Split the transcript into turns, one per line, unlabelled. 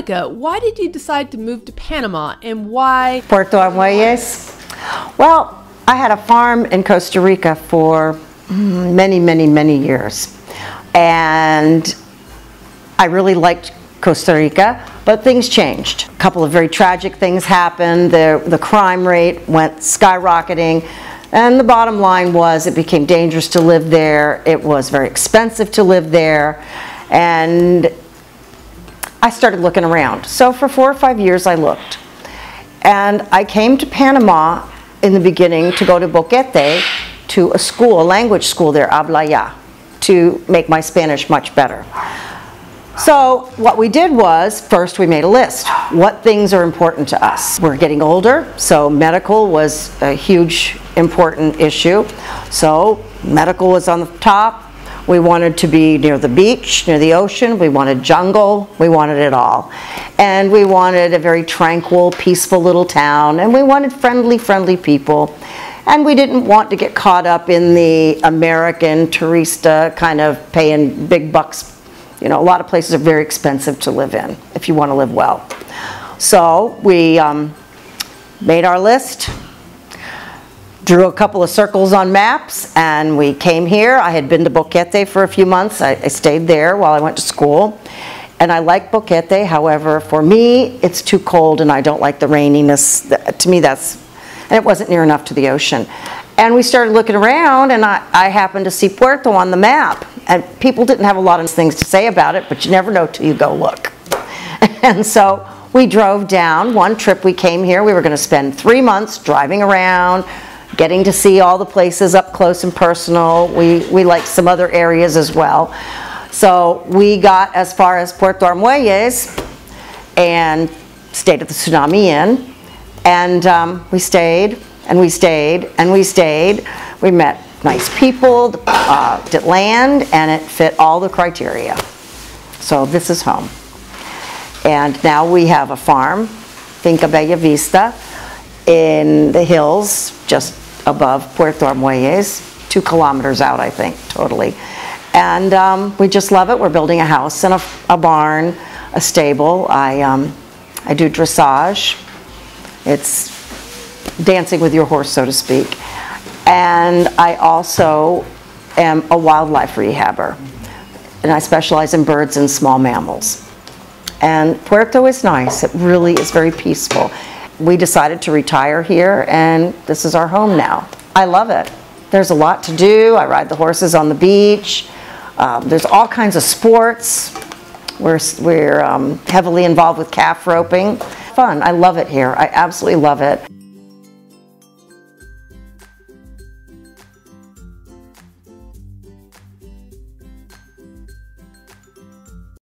Monica, why did you decide to move to Panama and why?
Puerto Armuelles. Well, I had a farm in Costa Rica for mm, many, many, many years. And I really liked Costa Rica, but things changed. A couple of very tragic things happened. The, the crime rate went skyrocketing. And the bottom line was it became dangerous to live there. It was very expensive to live there. And I started looking around. So for four or five years I looked. And I came to Panama in the beginning to go to Boquete to a school, a language school there, Habla Ya, to make my Spanish much better. So what we did was, first we made a list. What things are important to us? We're getting older, so medical was a huge important issue. So medical was on the top. We wanted to be near the beach, near the ocean. We wanted jungle. We wanted it all. And we wanted a very tranquil, peaceful little town. And we wanted friendly, friendly people. And we didn't want to get caught up in the American tourista kind of paying big bucks you know, a lot of places are very expensive to live in if you want to live well. So we um, made our list, drew a couple of circles on maps, and we came here. I had been to Boquete for a few months. I, I stayed there while I went to school. And I like Boquete, however, for me, it's too cold and I don't like the raininess. To me, that's, and it wasn't near enough to the ocean. And we started looking around and I, I happened to see Puerto on the map. And people didn't have a lot of things to say about it, but you never know till you go look. and so we drove down. One trip we came here, we were going to spend three months driving around, getting to see all the places up close and personal. We, we liked some other areas as well. So we got as far as Puerto Armuelles and stayed at the Tsunami Inn. And um, we stayed and we stayed and we stayed. We met nice people, uh, did land, and it fit all the criteria. So this is home. And now we have a farm, Finca Bella Vista, in the hills just above Puerto Armuelles, two kilometers out, I think, totally. And um, we just love it. We're building a house and a, a barn, a stable. I, um, I do dressage. It's dancing with your horse, so to speak. And I also am a wildlife rehabber. And I specialize in birds and small mammals. And Puerto is nice. It really is very peaceful. We decided to retire here, and this is our home now. I love it. There's a lot to do. I ride the horses on the beach. Um, there's all kinds of sports. We're, we're um, heavily involved with calf roping. Fun. I love it here. I absolutely love it.